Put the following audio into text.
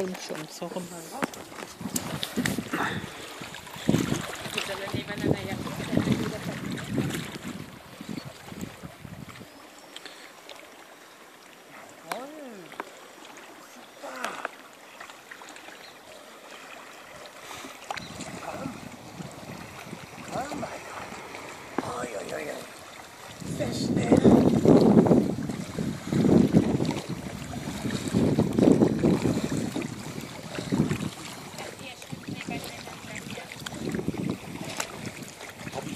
Film schon so rum. Oh mein Gott. Oi, oi, oi. Sehr schnell.